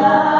love.